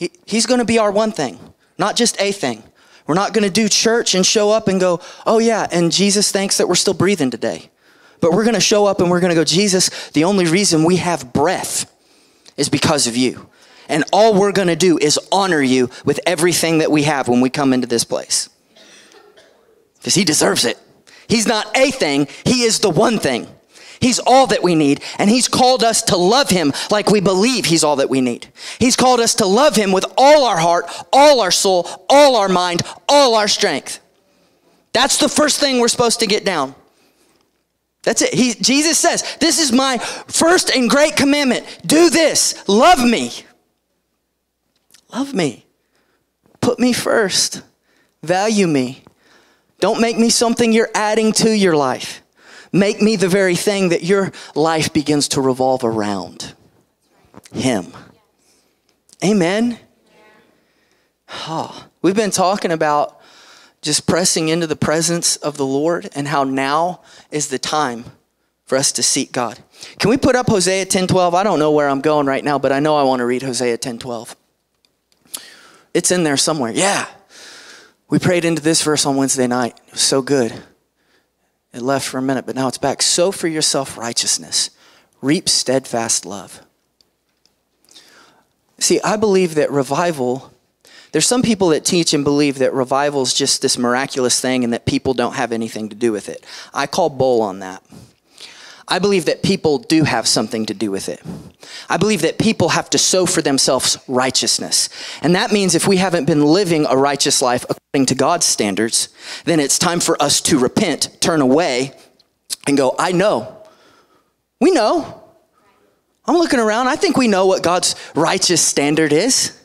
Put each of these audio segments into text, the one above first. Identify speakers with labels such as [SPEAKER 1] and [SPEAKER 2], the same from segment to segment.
[SPEAKER 1] he, He's going to be our one thing, not just a thing. We're not going to do church and show up and go, oh, yeah, and Jesus thanks that we're still breathing today. But we're going to show up and we're going to go, Jesus, the only reason we have breath is because of you. And all we're going to do is honor you with everything that we have when we come into this place. Because he deserves it. He's not a thing, he is the one thing. He's all that we need, and He's called us to love Him like we believe He's all that we need. He's called us to love Him with all our heart, all our soul, all our mind, all our strength. That's the first thing we're supposed to get down. That's it. He, Jesus says, This is my first and great commandment. Do this. Love me. Love me. Put me first. Value me. Don't make me something you're adding to your life. Make me the very thing that your life begins to revolve around Him. Amen. Oh, we've been talking about just pressing into the presence of the Lord and how now is the time for us to seek God. Can we put up Hosea 10:12? I don't know where I'm going right now, but I know I want to read Hosea 10:12. It's in there somewhere. Yeah. We prayed into this verse on Wednesday night. It was so good. It left for a minute, but now it's back. Sow for yourself righteousness, reap steadfast love. See, I believe that revival, there's some people that teach and believe that revival is just this miraculous thing and that people don't have anything to do with it. I call bull on that. I believe that people do have something to do with it. I believe that people have to sow for themselves righteousness. And that means if we haven't been living a righteous life according to God's standards, then it's time for us to repent, turn away, and go, I know. We know. I'm looking around. I think we know what God's righteous standard is.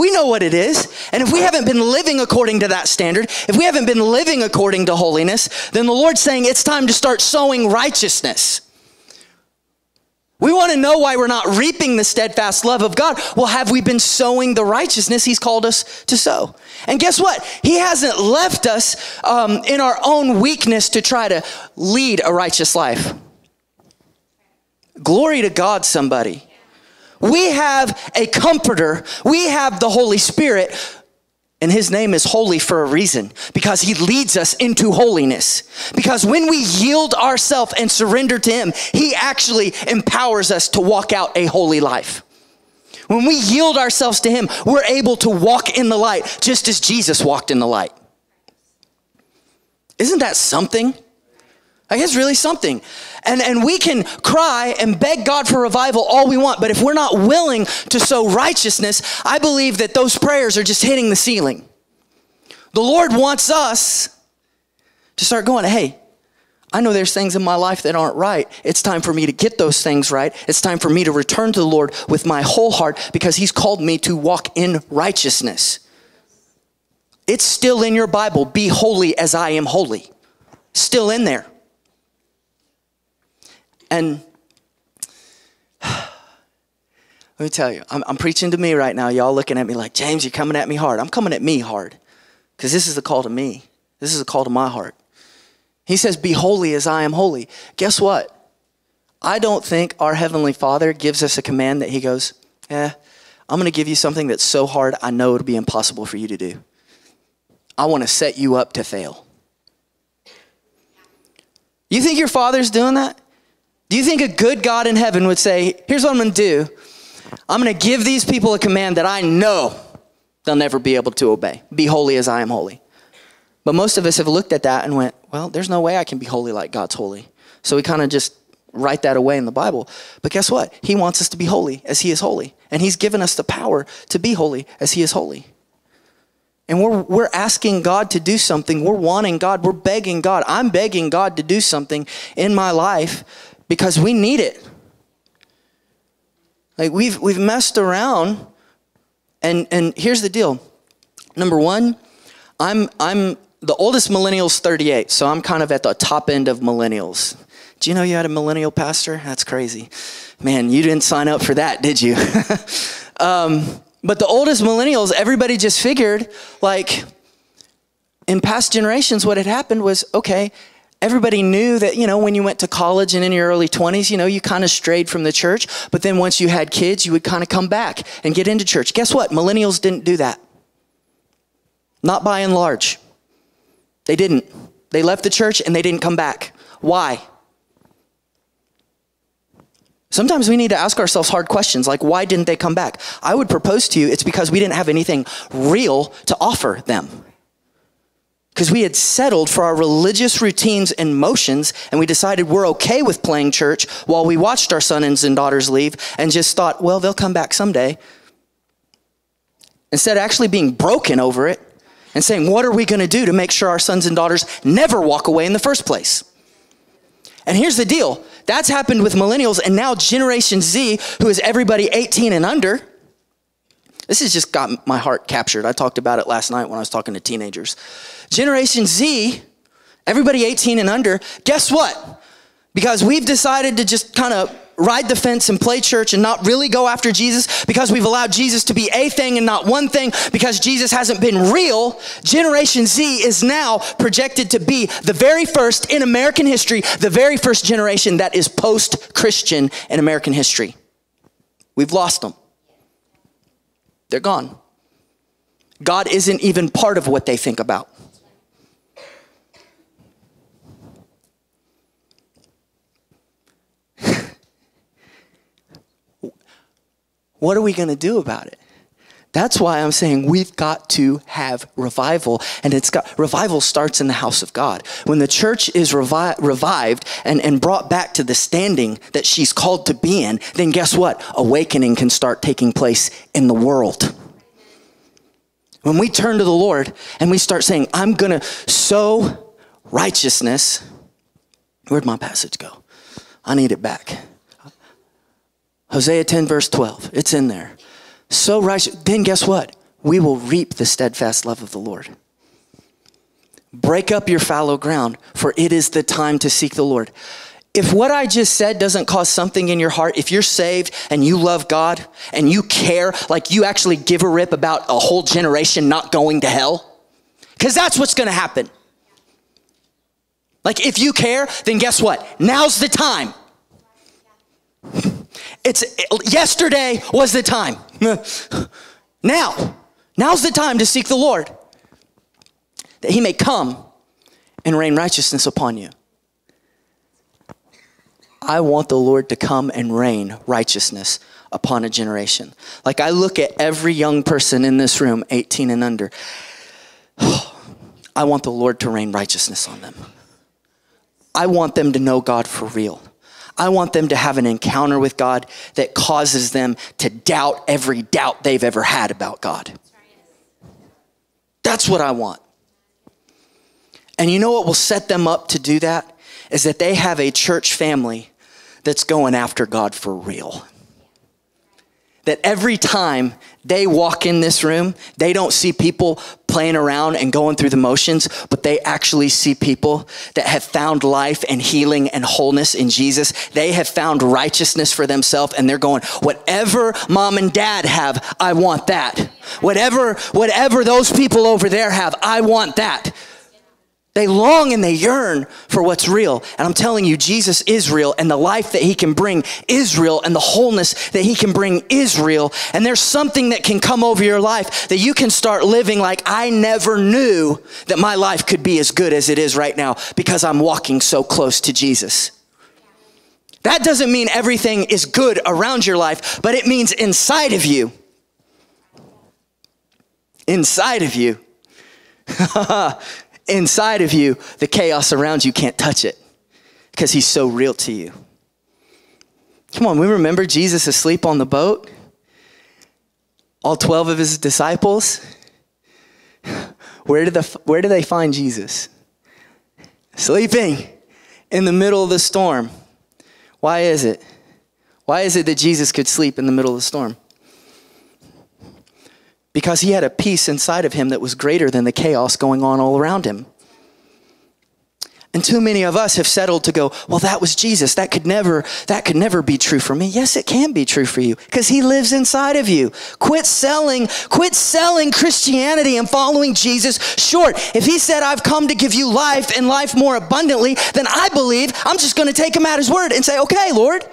[SPEAKER 1] We know what it is. And if we haven't been living according to that standard, if we haven't been living according to holiness, then the Lord's saying it's time to start sowing righteousness. We want to know why we're not reaping the steadfast love of God. Well, have we been sowing the righteousness He's called us to sow? And guess what? He hasn't left us um, in our own weakness to try to lead a righteous life. Glory to God, somebody. We have a comforter. We have the Holy Spirit. And his name is holy for a reason because he leads us into holiness. Because when we yield ourselves and surrender to him, he actually empowers us to walk out a holy life. When we yield ourselves to him, we're able to walk in the light just as Jesus walked in the light. Isn't that something? I guess really something. And, and we can cry and beg God for revival all we want, but if we're not willing to sow righteousness, I believe that those prayers are just hitting the ceiling. The Lord wants us to start going, hey, I know there's things in my life that aren't right. It's time for me to get those things right. It's time for me to return to the Lord with my whole heart because He's called me to walk in righteousness. It's still in your Bible. Be holy as I am holy. Still in there. And let me tell you, I'm, I'm, preaching to me right now. Y'all looking at me like, James, you're coming at me hard. I'm coming at me hard because this is a call to me. This is a call to my heart. He says, Be holy as I am holy. Guess what? I don't think our Heavenly Father gives us a command that He goes, Eh, I'm going to give you something that's so hard, I know it'll be impossible for you to do. I want to set you up to fail. You think your Father's doing that? Do you think a good God in heaven would say, Here's what I'm going to do I'm going to give these people a command that I know they'll never be able to obey be holy as I am holy. But most of us have looked at that and went, Well, there's no way I can be holy like God's holy. So we kind of just write that away in the Bible. But guess what? He wants us to be holy as He is holy. And He's given us the power to be holy as He is holy. And we're, we're asking God to do something. We're wanting God. We're begging God. I'm begging God to do something in my life because we need it. Like we've we've messed around and and here's the deal. Number 1, I'm I'm the oldest millennial's 38, so I'm kind of at the top end of millennials. Do you know you had a millennial pastor? That's crazy. Man, you didn't sign up for that, did you? um, but the oldest millennials, everybody just figured like in past generations, what had happened was okay, everybody knew that, you know, when you went to college and in your early 20s, you know, you kind of strayed from the church. But then once you had kids, you would kind of come back and get into church. Guess what? Millennials didn't do that. Not by and large. They didn't. They left the church and they didn't come back. Why? Sometimes we need to ask ourselves hard questions like, why didn't they come back? I would propose to you it's because we didn't have anything real to offer them. Because we had settled for our religious routines and motions, and we decided we're okay with playing church while we watched our sons and daughters leave and just thought, well, they'll come back someday. Instead of actually being broken over it and saying, what are we going to do to make sure our sons and daughters never walk away in the first place? And here's the deal that's happened with millennials, and now Generation Z, who is everybody 18 and under. This has just got my heart captured. I talked about it last night when I was talking to teenagers. Generation Z, everybody 18 and under, guess what? Because we've decided to just kind of ride the fence and play church and not really go after Jesus because we've allowed Jesus to be a thing and not one thing because Jesus hasn't been real, Generation Z is now projected to be the very first in American history, the very first generation that is post Christian in American history. We've lost them. They're gone. God isn't even part of what they think about. What are we going to do about it? That's why I'm saying we've got to have revival. And it's got revival starts in the house of God. When the church is revi- revived and, and brought back to the standing that she's called to be in, then guess what? Awakening can start taking place in the world. When we turn to the Lord and we start saying, I'm going to sow righteousness. Where'd my passage go? I need it back. Hosea 10, verse 12. It's in there. So righteous. Then guess what? We will reap the steadfast love of the Lord. Break up your fallow ground, for it is the time to seek the Lord. If what I just said doesn't cause something in your heart, if you're saved and you love God and you care, like you actually give a rip about a whole generation not going to hell, because that's what's going to happen. Like if you care, then guess what? Now's the time. It's yesterday was the time. now, now's the time to seek the Lord that he may come and rain righteousness upon you. I want the Lord to come and rain righteousness upon a generation. Like I look at every young person in this room, 18 and under, I want the Lord to rain righteousness on them. I want them to know God for real. I want them to have an encounter with God that causes them to doubt every doubt they've ever had about God. That's what I want. And you know what will set them up to do that? Is that they have a church family that's going after God for real. That every time they walk in this room, they don't see people playing around and going through the motions, but they actually see people that have found life and healing and wholeness in Jesus. They have found righteousness for themselves and they're going, whatever mom and dad have, I want that. Whatever, whatever those people over there have, I want that. They long and they yearn for what's real. And I'm telling you, Jesus is real, and the life that he can bring is real, and the wholeness that he can bring is real. And there's something that can come over your life that you can start living like I never knew that my life could be as good as it is right now because I'm walking so close to Jesus. That doesn't mean everything is good around your life, but it means inside of you. Inside of you. inside of you, the chaos around you can't touch it because he's so real to you. Come on, we remember Jesus asleep on the boat, all 12 of his disciples. Where did, the, where did they find Jesus? Sleeping in the middle of the storm. Why is it? Why is it that Jesus could sleep in the middle of the storm? Because he had a peace inside of him that was greater than the chaos going on all around him. And too many of us have settled to go, well, that was Jesus. That could never, that could never be true for me. Yes, it can be true for you because he lives inside of you. Quit selling, quit selling Christianity and following Jesus short. If he said, I've come to give you life and life more abundantly, then I believe I'm just going to take him at his word and say, okay, Lord,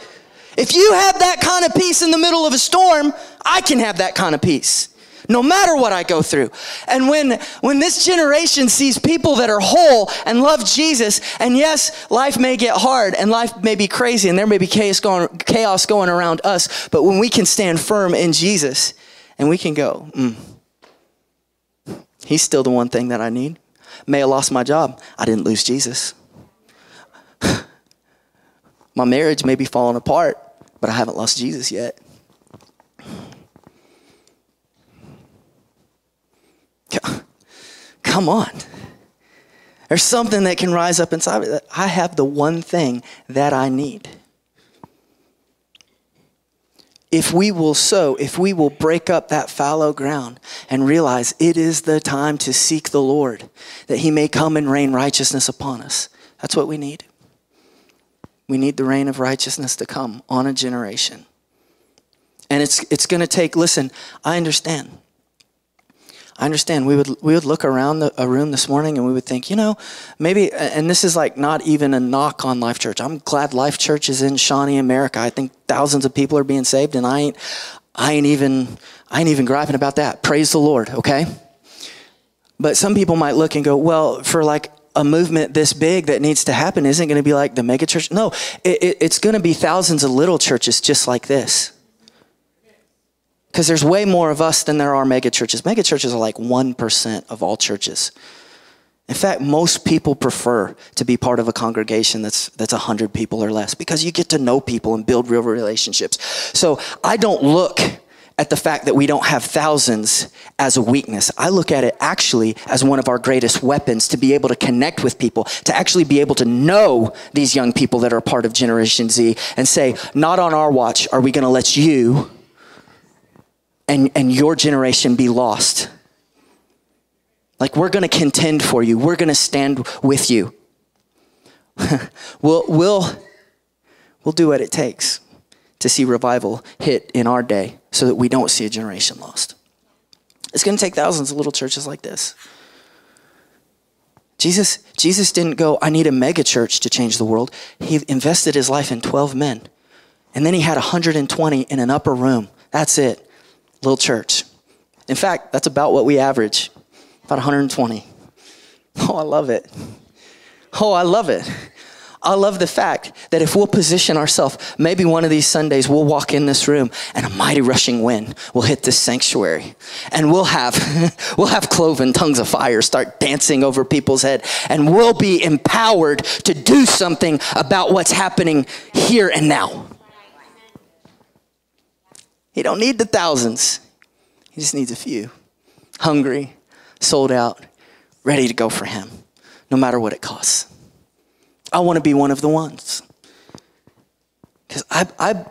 [SPEAKER 1] if you have that kind of peace in the middle of a storm, I can have that kind of peace no matter what I go through. And when, when this generation sees people that are whole and love Jesus, and yes, life may get hard and life may be crazy and there may be chaos going, chaos going around us, but when we can stand firm in Jesus and we can go, mm, He's still the one thing that I need. May have lost my job. I didn't lose Jesus. my marriage may be falling apart, but I haven't lost Jesus yet. Come on. There's something that can rise up inside me. I have the one thing that I need. If we will sow, if we will break up that fallow ground and realize it is the time to seek the Lord, that He may come and rain righteousness upon us, that's what we need. We need the rain of righteousness to come on a generation. And it's, it's going to take, listen, I understand. I understand we would we would look around the, a room this morning and we would think, you know, maybe and this is like not even a knock on Life Church. I'm glad Life Church is in Shawnee, America. I think thousands of people are being saved and I ain't I ain't even I ain't even griping about that. Praise the Lord, okay? But some people might look and go, well, for like a movement this big that needs to happen isn't going to be like the megachurch. No, it, it, it's going to be thousands of little churches just like this because there's way more of us than there are megachurches. Megachurches are like 1% of all churches. In fact, most people prefer to be part of a congregation that's that's 100 people or less because you get to know people and build real relationships. So, I don't look at the fact that we don't have thousands as a weakness. I look at it actually as one of our greatest weapons to be able to connect with people, to actually be able to know these young people that are part of Generation Z and say, not on our watch are we going to let you and, and your generation be lost. Like, we're going to contend for you, we're going to stand with you. we'll, we'll, we'll do what it takes to see revival hit in our day so that we don't see a generation lost. It's going to take thousands of little churches like this. Jesus, Jesus didn't go, I need a mega church to change the world. He invested his life in 12 men. And then he had 120 in an upper room. That's it little church. In fact, that's about what we average about 120. Oh, I love it. Oh, I love it. I love the fact that if we'll position ourselves, maybe one of these Sundays we'll walk in this room and a mighty rushing wind will hit this sanctuary. And we'll have we'll have cloven tongues of fire start dancing over people's head and we'll be empowered to do something about what's happening here and now. He don't need the thousands. He just needs a few. Hungry, sold out, ready to go for him, no matter what it costs. I want to be one of the ones. Because I, I,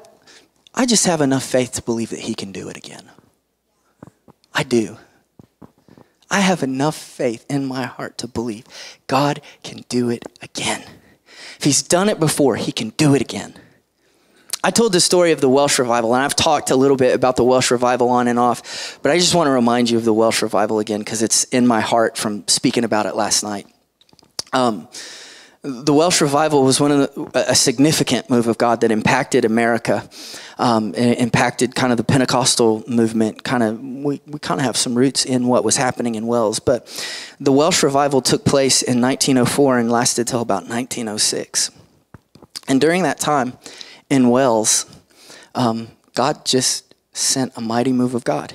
[SPEAKER 1] I just have enough faith to believe that he can do it again. I do. I have enough faith in my heart to believe God can do it again. If he's done it before, he can do it again. I told the story of the Welsh revival, and I've talked a little bit about the Welsh revival on and off, but I just want to remind you of the Welsh revival again because it's in my heart from speaking about it last night. Um, the Welsh revival was one of the, a significant move of God that impacted America, um, impacted kind of the Pentecostal movement. Kind of, we, we kind of have some roots in what was happening in Wales, but the Welsh revival took place in 1904 and lasted till about 1906. And during that time, in Wales, um, God just sent a mighty move of God.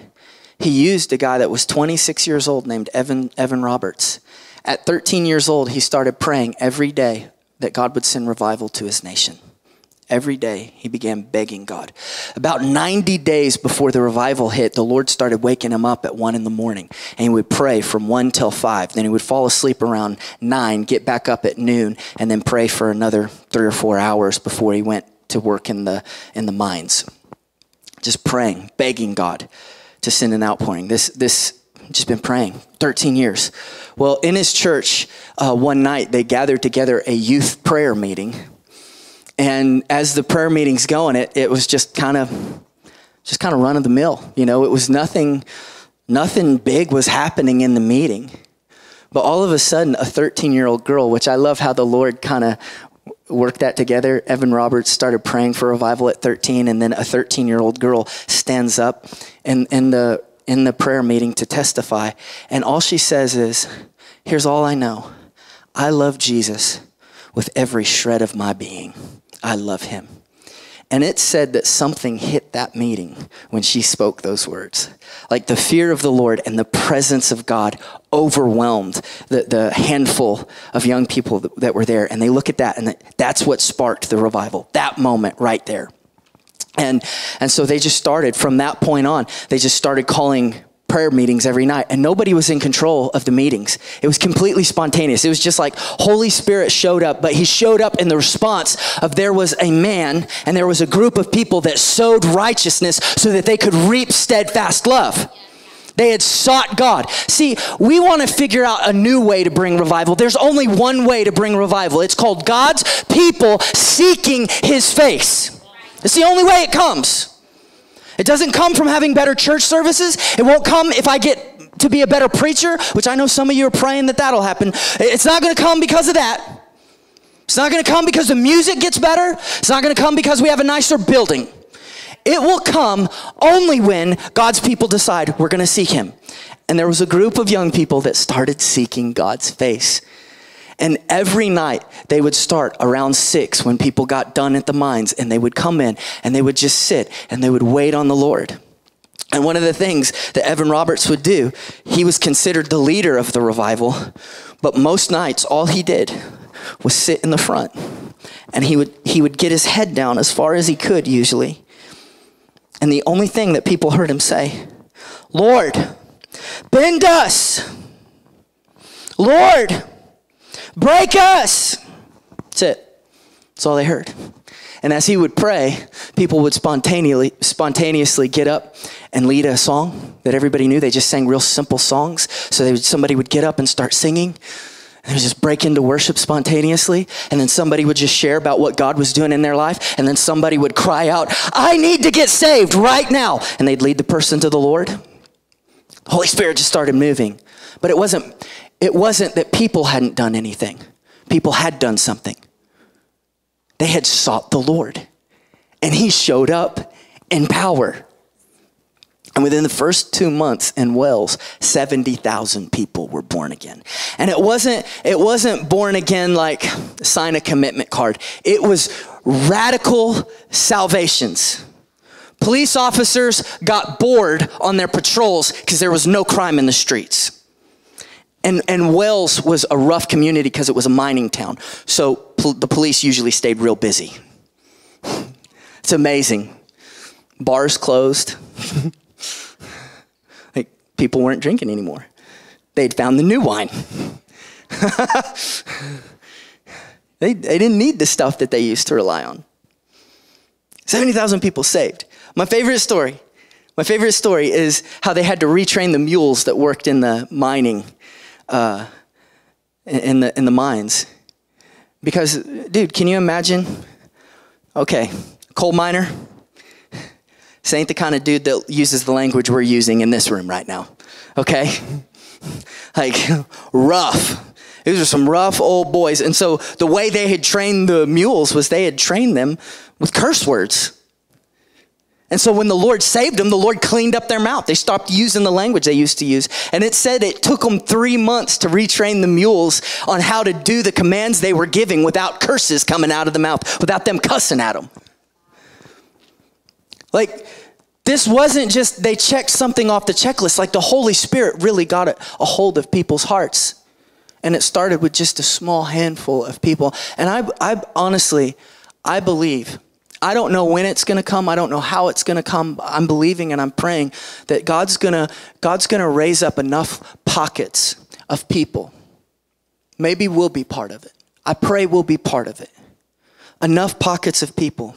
[SPEAKER 1] He used a guy that was 26 years old named Evan, Evan Roberts. At 13 years old, he started praying every day that God would send revival to his nation. Every day he began begging God. About 90 days before the revival hit, the Lord started waking him up at 1 in the morning. And he would pray from 1 till 5. Then he would fall asleep around 9, get back up at noon, and then pray for another three or four hours before he went to work in the in the mines. Just praying, begging God to send an outpouring. This this just been praying 13 years. Well, in his church, uh, one night they gathered together a youth prayer meeting. And as the prayer meeting's going, it, it was just kind of just kind of run of the mill. You know, it was nothing nothing big was happening in the meeting. But all of a sudden, a 13 year old girl, which I love how the Lord kind of worked that together. Evan Roberts started praying for revival at 13, and then a 13 year old girl stands up in, in, the, in the prayer meeting to testify. And all she says is, Here's all I know I love Jesus with every shred of my being. I love him. And it said that something hit that meeting when she spoke those words. Like the fear of the Lord and the presence of God overwhelmed the, the handful of young people that, that were there. And they look at that, and that's what sparked the revival, that moment right there. And, and so they just started from that point on, they just started calling prayer meetings every night and nobody was in control of the meetings it was completely spontaneous it was just like holy spirit showed up but he showed up in the response of there was a man and there was a group of people that sowed righteousness so that they could reap steadfast love they had sought God. See, we want to figure out a new way to bring revival. There's only one way to bring revival. It's called God's people seeking his face. It's the only way it comes. It doesn't come from having better church services. It won't come if I get to be a better preacher, which I know some of you are praying that that'll happen. It's not going to come because of that. It's not going to come because the music gets better. It's not going to come because we have a nicer building. It will come only when God's people decide we're going to seek Him. And there was a group of young people that started seeking God's face. And every night they would start around six when people got done at the mines and they would come in and they would just sit and they would wait on the Lord. And one of the things that Evan Roberts would do, he was considered the leader of the revival, but most nights all he did was sit in the front. And he would, he would get his head down as far as he could, usually. And the only thing that people heard him say, Lord, bend us. Lord, Break us. That's it. That's all they heard. And as he would pray, people would spontaneously, spontaneously get up and lead a song that everybody knew. They just sang real simple songs. So would, somebody would get up and start singing. They would just break into worship spontaneously. And then somebody would just share about what God was doing in their life. And then somebody would cry out, I need to get saved right now. And they'd lead the person to the Lord. The Holy Spirit just started moving. But it wasn't, it wasn't that people hadn't done anything, people had done something. They had sought the Lord, and He showed up in power. And within the first two months in Wales, 70,000 people were born again. And it wasn't, it wasn't born again like sign a commitment card. It was radical salvations. Police officers got bored on their patrols because there was no crime in the streets. And, and Wales was a rough community because it was a mining town. So the police usually stayed real busy. it's amazing. Bars closed. like people weren't drinking anymore. They'd found the new wine. they, they didn't need the stuff that they used to rely on. 70,000 people saved. My favorite story, my favorite story is how they had to retrain the mules that worked in the mining uh, in the in the mines. Because, dude, can you imagine? Okay, coal miner. This ain't the kind of dude that uses the language we're using in this room right now. Okay, like rough. These are some rough old boys, and so the way they had trained the mules was they had trained them with curse words. And so when the Lord saved them, the Lord cleaned up their mouth. They stopped using the language they used to use. And it said it took them three months to retrain the mules on how to do the commands they were giving without curses coming out of the mouth, without them cussing at them. Like, this wasn't just they checked something off the checklist, like the Holy Spirit really got a, a hold of people's hearts. And it started with just a small handful of people. And I, I honestly, I believe I don't know when it's going to come. I don't know how it's going to come. I'm believing and I'm praying that God's going to God's going to raise up enough pockets of people. Maybe we'll be part of it. I pray we'll be part of it. Enough pockets of people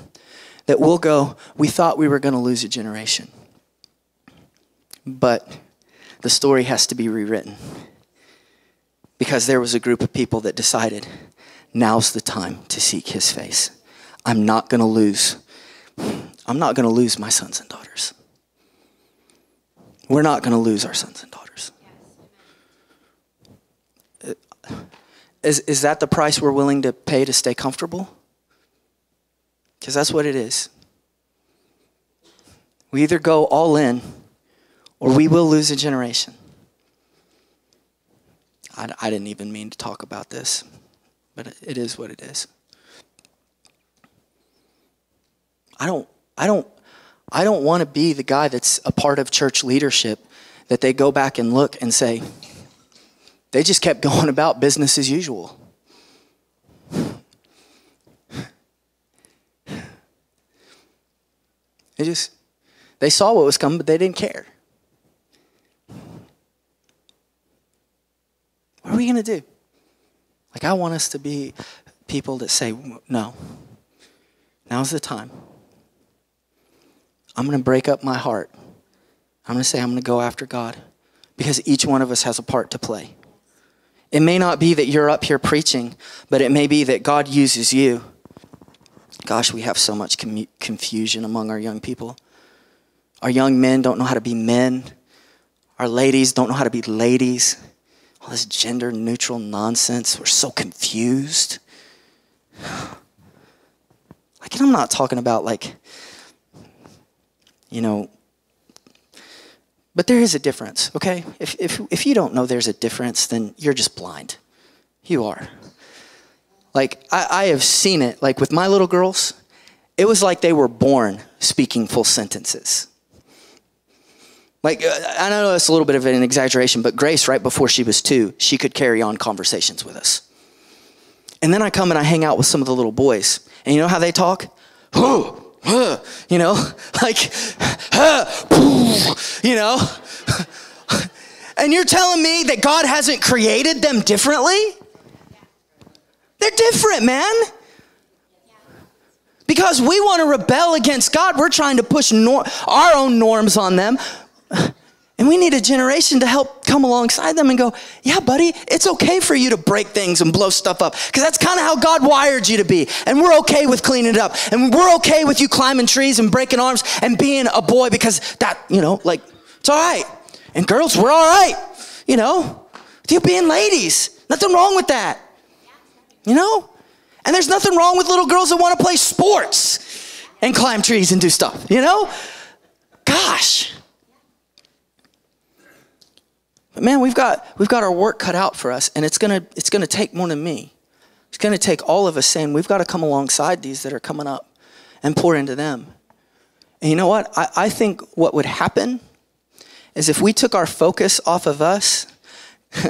[SPEAKER 1] that we'll go, we thought we were going to lose a generation. But the story has to be rewritten. Because there was a group of people that decided now's the time to seek his face. I'm not going to lose. I'm not going to lose my sons and daughters. We're not going to lose our sons and daughters. Uh, is, is that the price we're willing to pay to stay comfortable? Because that's what it is. We either go all in or we will lose a generation. I, I didn't even mean to talk about this, but it is what it is. I don't, I don't, I don't want to be the guy that's a part of church leadership that they go back and look and say, they just kept going about business as usual. They just, they saw what was coming, but they didn't care. What are we going to do? Like, I want us to be people that say, no, now's the time. I'm going to break up my heart. I'm going to say, I'm going to go after God because each one of us has a part to play. It may not be that you're up here preaching, but it may be that God uses you. Gosh, we have so much com- confusion among our young people. Our young men don't know how to be men. Our ladies don't know how to be ladies. All this gender neutral nonsense. We're so confused. Like, I'm not talking about like you know, but there is a difference, okay? If, if, if you don't know there's a difference, then you're just blind. You are. Like, I, I have seen it, like with my little girls, it was like they were born speaking full sentences. Like, uh, I know that's a little bit of an exaggeration, but Grace, right before she was two, she could carry on conversations with us. And then I come and I hang out with some of the little boys. And you know how they talk? you know, like, you know. And you're telling me that God hasn't created them differently? They're different, man. Because we want to rebel against God, we're trying to push nor- our own norms on them. And we need a generation to help come alongside them and go, yeah, buddy, it's okay for you to break things and blow stuff up. Because that's kind of how God wired you to be. And we're okay with cleaning it up. And we're okay with you climbing trees and breaking arms and being a boy because that, you know, like, it's all right. And girls, we're all right, you know, you being ladies. Nothing wrong with that, you know? And there's nothing wrong with little girls that want to play sports and climb trees and do stuff, you know? Gosh. But man, we've got, we've got our work cut out for us, and it's gonna, it's gonna take more than me. It's gonna take all of us saying, we've got to come alongside these that are coming up and pour into them. And you know what? I, I think what would happen is if we took our focus off of us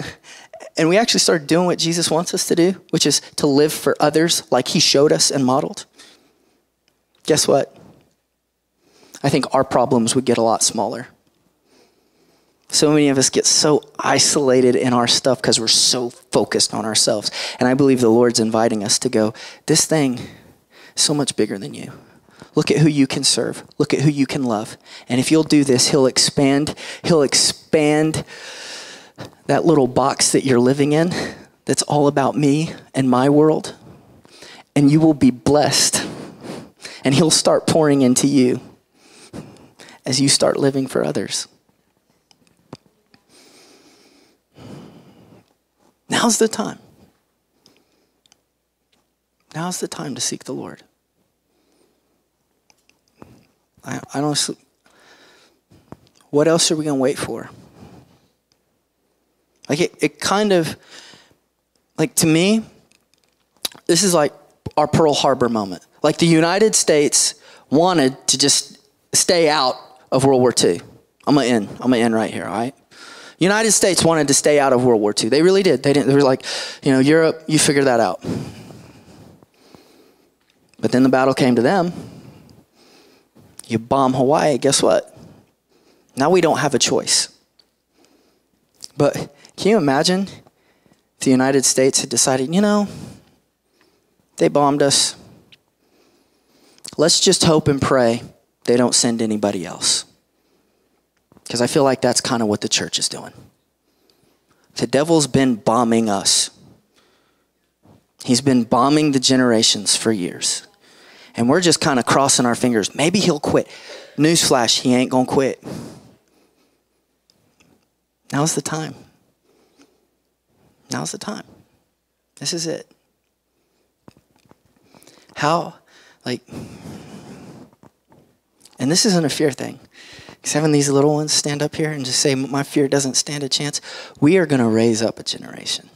[SPEAKER 1] and we actually started doing what Jesus wants us to do, which is to live for others like he showed us and modeled, guess what? I think our problems would get a lot smaller. So many of us get so isolated in our stuff because we're so focused on ourselves. And I believe the Lord's inviting us to go, this thing is so much bigger than you. Look at who you can serve. Look at who you can love. And if you'll do this, he'll expand, he'll expand that little box that you're living in that's all about me and my world. And you will be blessed. And he'll start pouring into you as you start living for others. Now's the time. Now's the time to seek the Lord. I, I don't. What else are we going to wait for? Like it, it kind of, like to me, this is like our Pearl Harbor moment. Like the United States wanted to just stay out of World War II. I'm gonna end. I'm gonna end right here. All right. United States wanted to stay out of World War II. They really did. They didn't. They were like, you know, Europe, you figure that out. But then the battle came to them. You bomb Hawaii, guess what? Now we don't have a choice. But can you imagine the United States had decided, you know, they bombed us. Let's just hope and pray they don't send anybody else. Because I feel like that's kind of what the church is doing. The devil's been bombing us. He's been bombing the generations for years. And we're just kind of crossing our fingers. Maybe he'll quit. Newsflash, he ain't going to quit. Now's the time. Now's the time. This is it. How, like, and this isn't a fear thing. Because having these little ones stand up here and just say, my fear doesn't stand a chance, we are going to raise up a generation.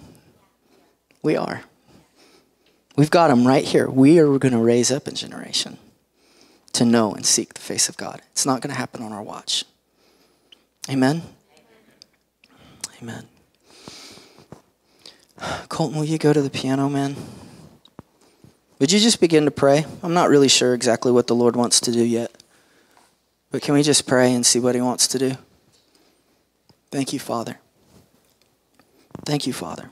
[SPEAKER 1] We are. We've got them right here. We are going to raise up a generation to know and seek the face of God. It's not going to happen on our watch. Amen? Amen. Colton, will you go to the piano, man? Would you just begin to pray? I'm not really sure exactly what the Lord wants to do yet. But can we just pray and see what He wants to do? Thank you, Father. Thank you, Father.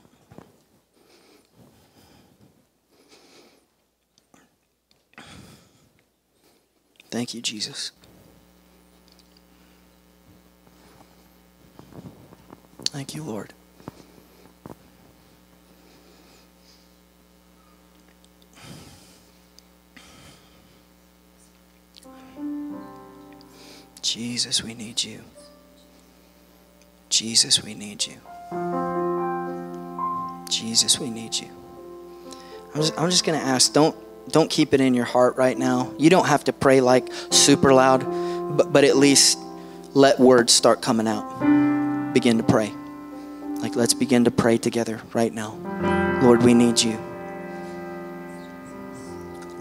[SPEAKER 1] Thank you, Jesus. Thank you, Lord. Jesus, we need you. Jesus, we need you. Jesus, we need you. I'm just, I'm just going to ask don't, don't keep it in your heart right now. You don't have to pray like super loud, but, but at least let words start coming out. Begin to pray. Like, let's begin to pray together right now. Lord, we need you.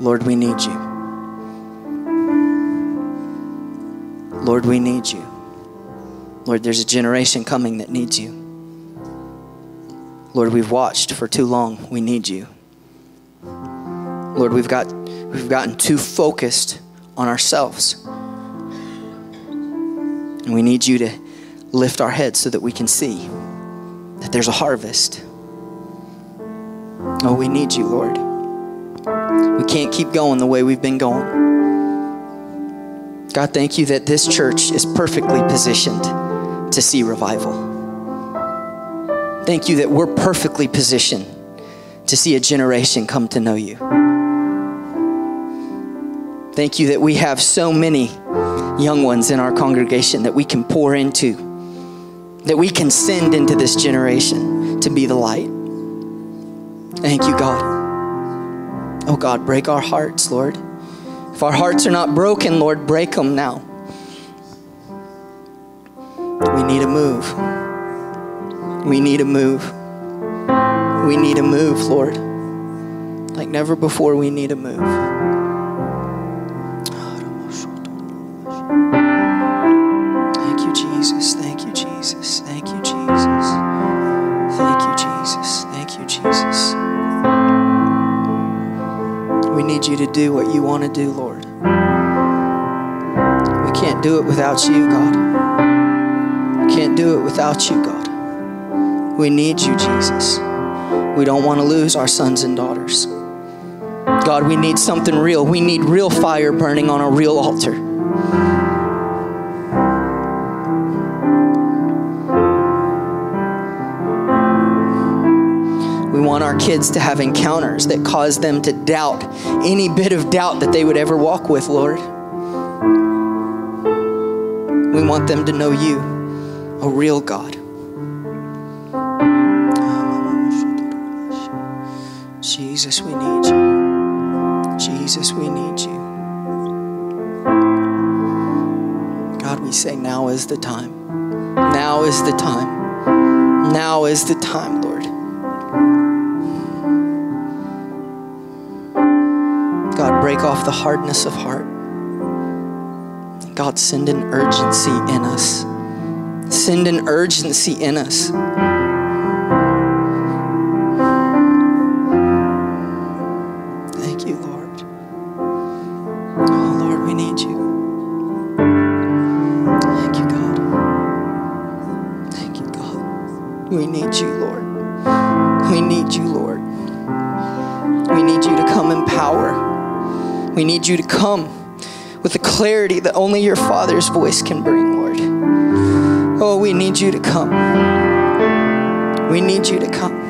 [SPEAKER 1] Lord, we need you. Lord, we need you. Lord, there's a generation coming that needs you. Lord, we've watched for too long. We need you. Lord, we've got we've gotten too focused on ourselves. And we need you to lift our heads so that we can see that there's a harvest. Oh, we need you, Lord. We can't keep going the way we've been going. God, thank you that this church is perfectly positioned to see revival. Thank you that we're perfectly positioned to see a generation come to know you. Thank you that we have so many young ones in our congregation that we can pour into, that we can send into this generation to be the light. Thank you, God. Oh, God, break our hearts, Lord. If our hearts are not broken, Lord, break them now. We need a move. We need a move. We need a move, Lord. Like never before, we need a move. To do what you want to do, Lord. We can't do it without you, God. We can't do it without you, God. We need you, Jesus. We don't want to lose our sons and daughters. God, we need something real. We need real fire burning on a real altar. Kids to have encounters that cause them to doubt any bit of doubt that they would ever walk with, Lord. We want them to know you, a real God. Jesus, we need you. Jesus, we need you. God, we say now is the time. Now is the time. Now is the time, off the hardness of heart. God, send an urgency in us. Send an urgency in us. Clarity that only your Father's voice can bring, Lord. Oh, we need you to come. We need you to come.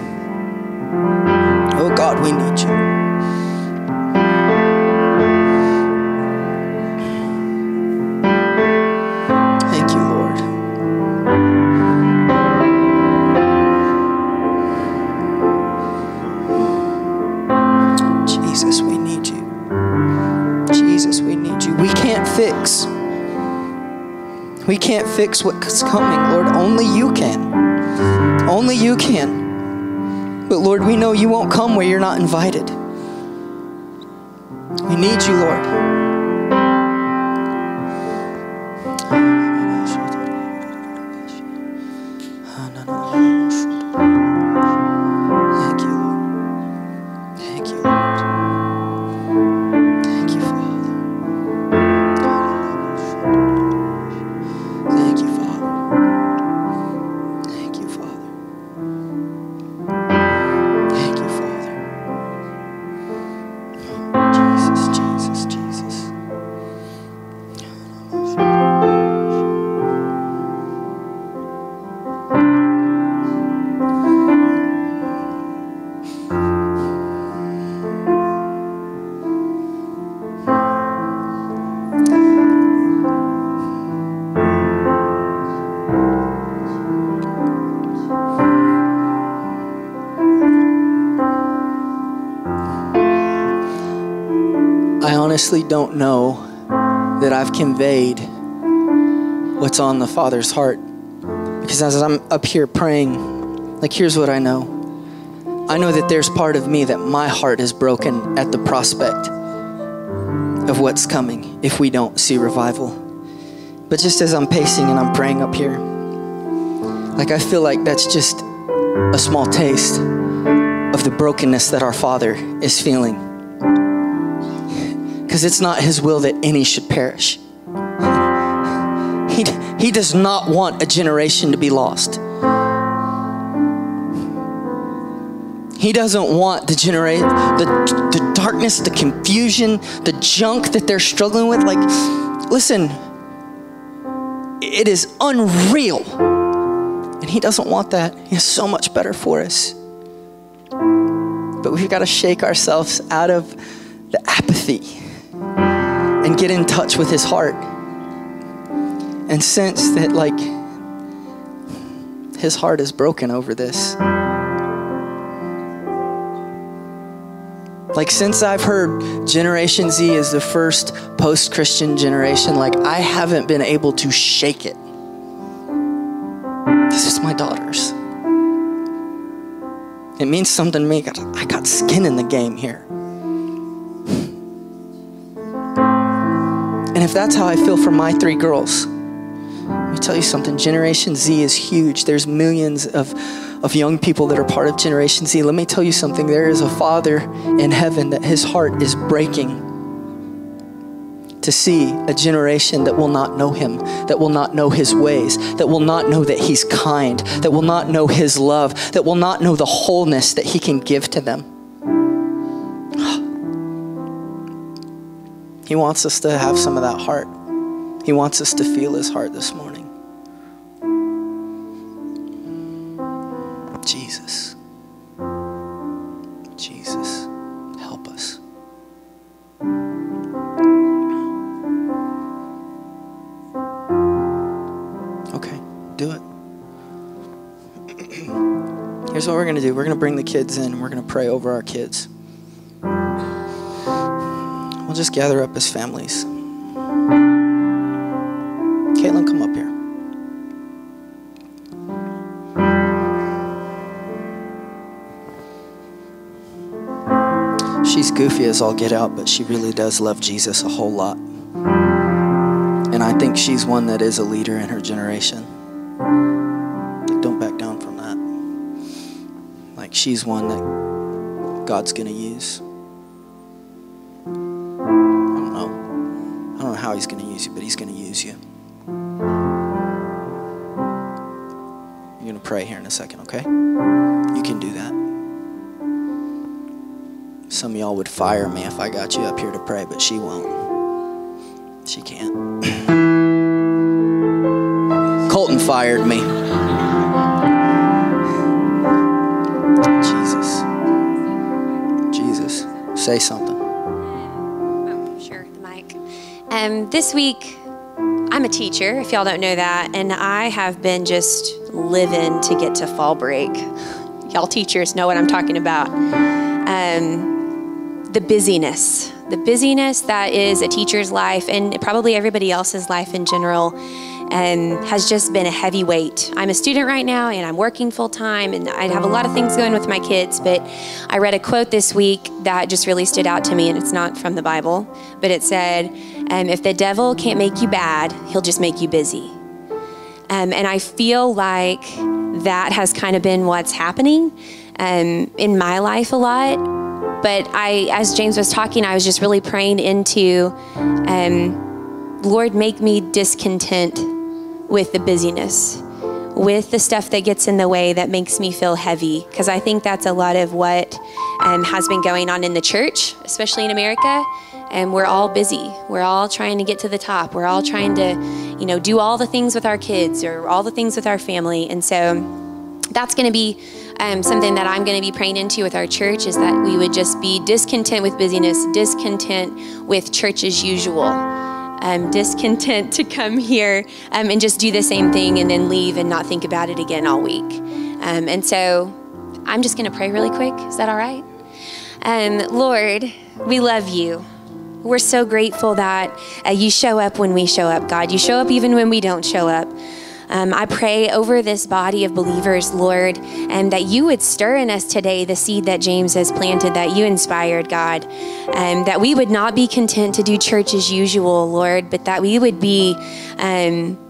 [SPEAKER 1] We can't fix what's coming, Lord. Only you can. Only you can. But Lord, we know you won't come where you're not invited. We need you, Lord. I honestly don't know that I've conveyed what's on the Father's heart. Because as I'm up here praying, like, here's what I know I know that there's part of me that my heart is broken at the prospect of what's coming if we don't see revival. But just as I'm pacing and I'm praying up here, like, I feel like that's just a small taste of the brokenness that our Father is feeling because it's not his will that any should perish. He, he does not want a generation to be lost. He doesn't want the generate the, the darkness, the confusion, the junk that they're struggling with. Like, listen, it is unreal. And he doesn't want that. He has so much better for us. But we've got to shake ourselves out of the apathy and get in touch with his heart and sense that like his heart is broken over this. Like since i've heard generation z is the first post-christian generation like i haven't been able to shake it. This is my daughters. It means something to me. I got skin in the game here And if that's how I feel for my three girls, let me tell you something Generation Z is huge. There's millions of, of young people that are part of Generation Z. Let me tell you something there is a Father in heaven that his heart is breaking to see a generation that will not know him, that will not know his ways, that will not know that he's kind, that will not know his love, that will not know the wholeness that he can give to them. He wants us to have some of that heart. He wants us to feel his heart this morning. Jesus. Jesus, help us. Okay, do it. Here's what we're going to do we're going to bring the kids in and we're going to pray over our kids. We'll just gather up as families. Caitlin, come up here. She's goofy as all get out, but she really does love Jesus a whole lot. And I think she's one that is a leader in her generation. Like, don't back down from that. Like, she's one that God's going to use. He's going to use you, but He's going to use you. You're going to pray here in a second, okay? You can do that. Some of y'all would fire me if I got you up here to pray, but she won't. She can't. Colton, fired me. Jesus. Jesus. Say something.
[SPEAKER 2] Um, this week, I'm a teacher, if y'all don't know that, and I have been just living to get to fall break. Y'all teachers know what I'm talking about. Um, the busyness, the busyness that is a teacher's life and probably everybody else's life in general um, has just been a heavy weight. I'm a student right now and I'm working full time and I have a lot of things going with my kids. But I read a quote this week that just really stood out to me, and it's not from the Bible, but it said, um, If the devil can't make you bad, he'll just make you busy. Um, and I feel like that has kind of been what's happening um, in my life a lot. But I, as James was talking, I was just really praying into, um, Lord, make me discontent with the busyness, with the stuff that gets in the way that makes me feel heavy. Because I think that's a lot of what um, has been going on in the church, especially in America. And we're all busy. We're all trying to get to the top. We're all trying to, you know, do all the things with our kids or all the things with our family. And so that's going to be um, something that I'm going to be praying into with our church is that we would just be discontent with busyness, discontent with church as usual, um, discontent to come here um, and just do the same thing and then leave and not think about it again all week. Um, and so I'm just going to pray really quick. Is that all right? Um, Lord, we love you. We're so grateful that uh, you show up when we show up, God. You show up even when we don't show up. Um, I pray over this body of believers, Lord, and that you would stir in us today the seed that James has planted, that you inspired, God, and um, that we would not be content to do church as usual, Lord, but that we would be. Um,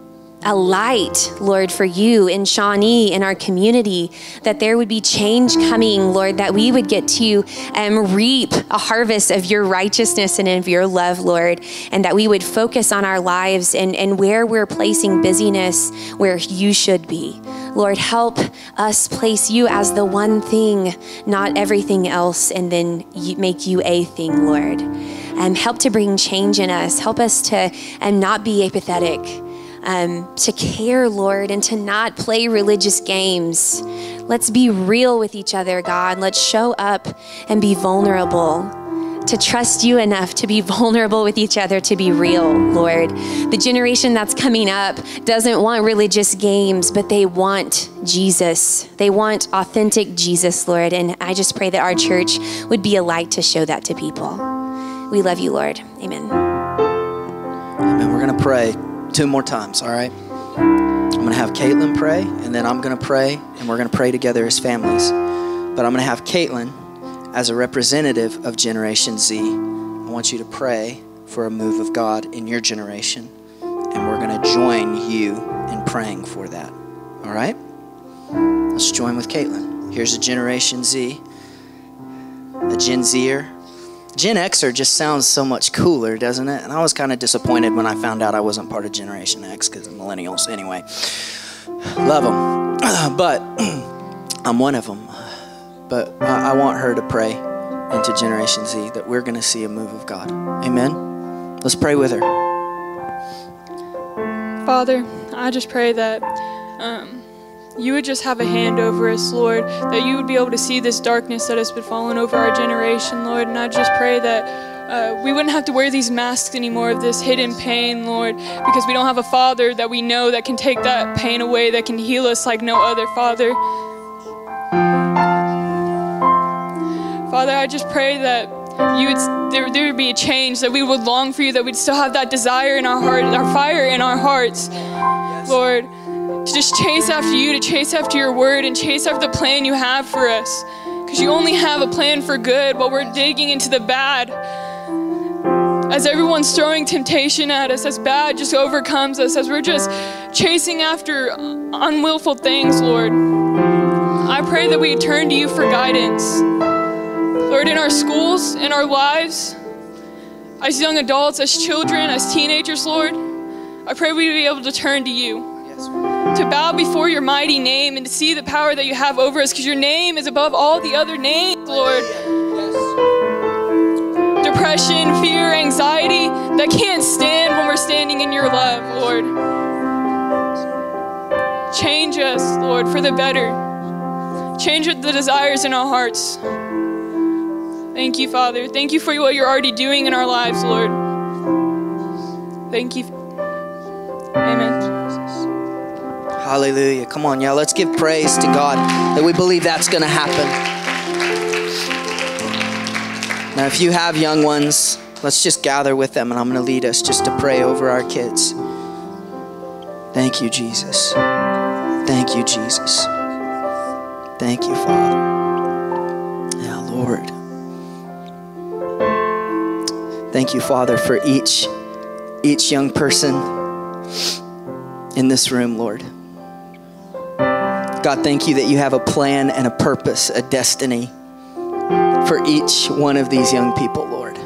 [SPEAKER 2] a light, Lord, for you in Shawnee, in our community, that there would be change coming, Lord, that we would get to um, reap a harvest of your righteousness and of your love, Lord, and that we would focus on our lives and, and where we're placing busyness where you should be. Lord, help us place you as the one thing, not everything else, and then make you a thing, Lord. And um, help to bring change in us. Help us to um, not be apathetic um, to care, Lord, and to not play religious games. Let's be real with each other, God. Let's show up and be vulnerable to trust you enough to be vulnerable with each other, to be real, Lord. The generation that's coming up doesn't want religious games, but they want Jesus. They want authentic Jesus, Lord. And I just pray that our church would be a light to show that to people. We love you, Lord. Amen.
[SPEAKER 1] Amen. We're going to pray two more times, all right? I'm going to have Caitlin pray, and then I'm going to pray, and we're going to pray together as families. But I'm going to have Caitlin as a representative of Generation Z. I want you to pray for a move of God in your generation, and we're going to join you in praying for that, all right? Let's join with Caitlin. Here's a Generation Z, a Gen Zer, Gen Xer just sounds so much cooler, doesn't it? And I was kind of disappointed when I found out I wasn't part of Generation X because of millennials. Anyway, love them, but I'm one of them. But I want her to pray into Generation Z that we're going to see a move of God. Amen. Let's pray with her.
[SPEAKER 3] Father, I just pray that. Um, you would just have a hand over us, Lord, that you would be able to see this darkness that has been falling over our generation, Lord. And I just pray that uh, we wouldn't have to wear these masks anymore of this hidden pain, Lord, because we don't have a Father that we know that can take that pain away, that can heal us like no other Father. Father, I just pray that you would there, there would be a change, that we would long for you, that we'd still have that desire in our heart, our fire in our hearts, Lord to just chase after you, to chase after your word, and chase after the plan you have for us. Because you only have a plan for good while we're digging into the bad. As everyone's throwing temptation at us, as bad just overcomes us, as we're just chasing after unwillful things, Lord. I pray that we turn to you for guidance. Lord, in our schools, in our lives, as young adults, as children, as teenagers, Lord, I pray we be able to turn to you to bow before your mighty name and to see the power that you have over us because your name is above all the other names, Lord. Depression, fear, anxiety that can't stand when we're standing in your love, Lord. change us, Lord, for the better. Change the desires in our hearts. Thank you, Father. Thank you for what you're already doing in our lives, Lord. Thank you. Amen.
[SPEAKER 1] Hallelujah. Come on, y'all. Let's give praise to God that we believe that's going to happen. Now, if you have young ones, let's just gather with them and I'm going to lead us just to pray over our kids. Thank you, Jesus. Thank you, Jesus. Thank you, Father. Yeah, Lord. Thank you, Father, for each each young person in this room, Lord. God, thank you that you have a plan and a purpose, a destiny for each one of these young people, Lord.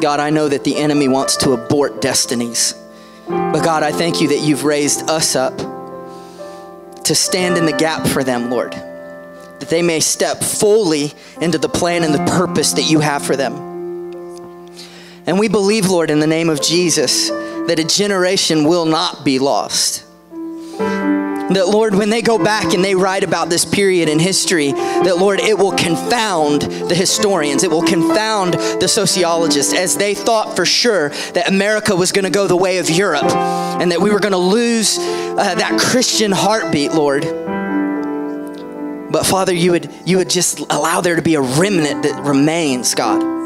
[SPEAKER 1] God, I know that the enemy wants to abort destinies. But God, I thank you that you've raised us up to stand in the gap for them, Lord. That they may step fully into the plan and the purpose that you have for them. And we believe, Lord, in the name of Jesus, that a generation will not be lost. That, Lord, when they go back and they write about this period in history, that, Lord, it will confound the historians, it will confound the sociologists as they thought for sure that America was going to go the way of Europe and that we were going to lose uh, that Christian heartbeat, Lord. But Father, you would, you would just allow there to be a remnant that remains, God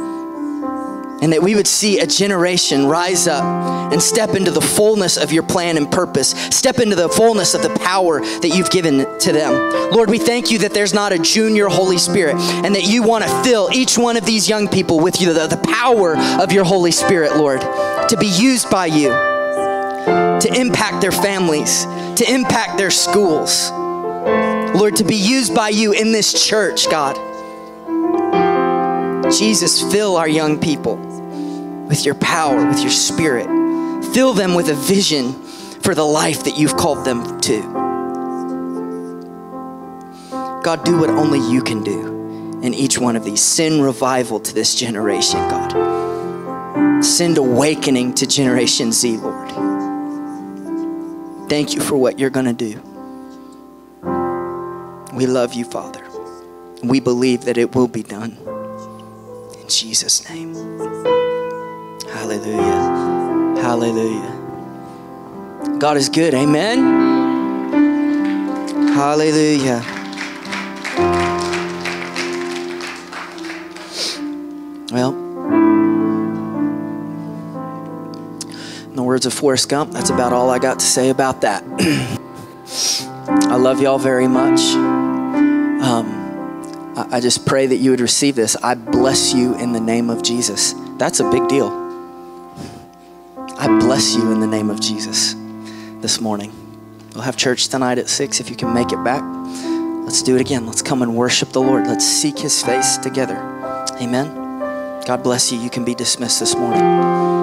[SPEAKER 1] and that we would see a generation rise up and step into the fullness of your plan and purpose, step into the fullness of the power that you've given to them. Lord, we thank you that there's not a junior Holy Spirit and that you want to fill each one of these young people with you, the, the power of your Holy Spirit, Lord, to be used by you, to impact their families, to impact their schools. Lord, to be used by you in this church, God. Jesus, fill our young people with your power, with your spirit. Fill them with a vision for the life that you've called them to. God, do what only you can do in each one of these. Send revival to this generation, God. Send awakening to Generation Z, Lord. Thank you for what you're going to do. We love you, Father. We believe that it will be done. In Jesus' name. Hallelujah. Hallelujah. God is good. Amen. Hallelujah. Well, in the words of Forrest Gump, that's about all I got to say about that. I love y'all very much. Um, I just pray that you would receive this. I bless you in the name of Jesus. That's a big deal. I bless you in the name of Jesus this morning. We'll have church tonight at 6 if you can make it back. Let's do it again. Let's come and worship the Lord. Let's seek his face together. Amen. God bless you. You can be dismissed this morning.